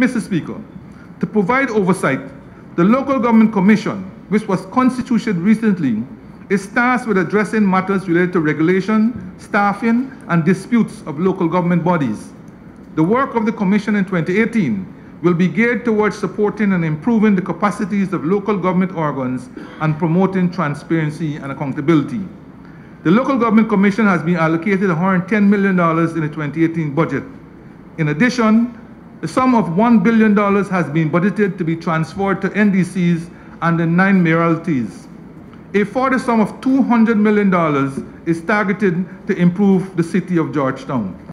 Mr. Speaker, to provide oversight, the Local Government Commission, which was constituted recently, is tasked with addressing matters related to regulation, staffing, and disputes of local government bodies. The work of the Commission in 2018 will be geared towards supporting and improving the capacities of local government organs and promoting transparency and accountability. The Local Government Commission has been allocated $110 million in the 2018 budget. In addition, the sum of $1 billion has been budgeted to be transferred to NDCs and the nine mayoralties. A further sum of $200 million is targeted to improve the city of Georgetown.